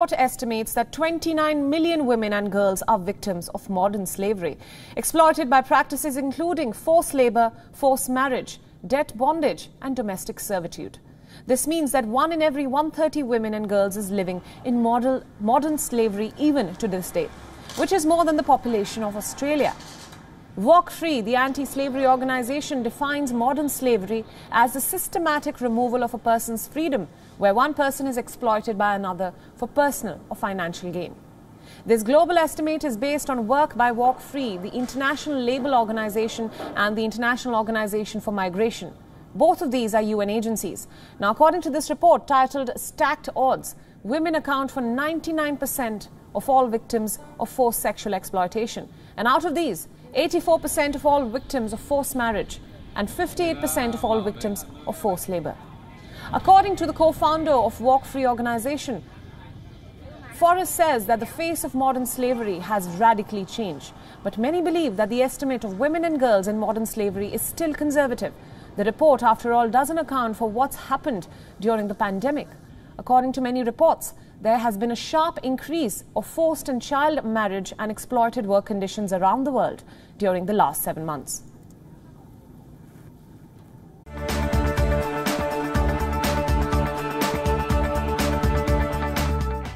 report estimates that 29 million women and girls are victims of modern slavery, exploited by practices including forced labor, forced marriage, debt bondage, and domestic servitude. This means that one in every 130 women and girls is living in model, modern slavery even to this day, which is more than the population of Australia. Walk Free, the anti slavery organization, defines modern slavery as the systematic removal of a person's freedom, where one person is exploited by another for personal or financial gain. This global estimate is based on work by Walk Free, the International Labour Organization, and the International Organization for Migration. Both of these are UN agencies. Now, according to this report titled Stacked Odds, women account for 99% of all victims of forced sexual exploitation. And out of these, 84% of all victims of forced marriage and 58% of all victims of forced labor. According to the co-founder of Walk Free organization, Forrest says that the face of modern slavery has radically changed, but many believe that the estimate of women and girls in modern slavery is still conservative. The report, after all, doesn't account for what's happened during the pandemic. According to many reports, there has been a sharp increase of forced and child marriage and exploited work conditions around the world during the last seven months.